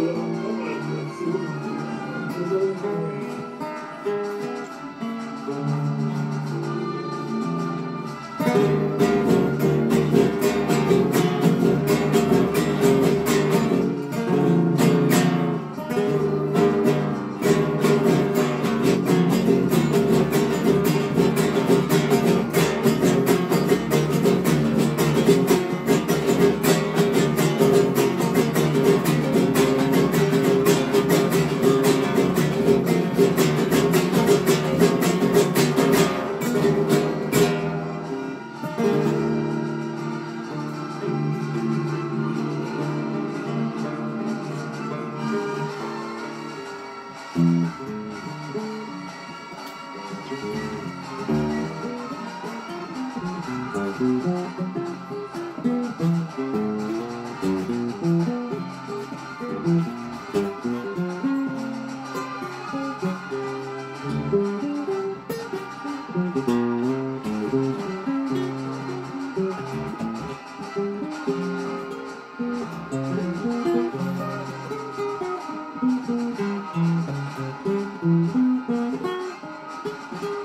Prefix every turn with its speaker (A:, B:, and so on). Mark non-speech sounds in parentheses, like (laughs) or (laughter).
A: Senhor.
B: Thank (laughs) you.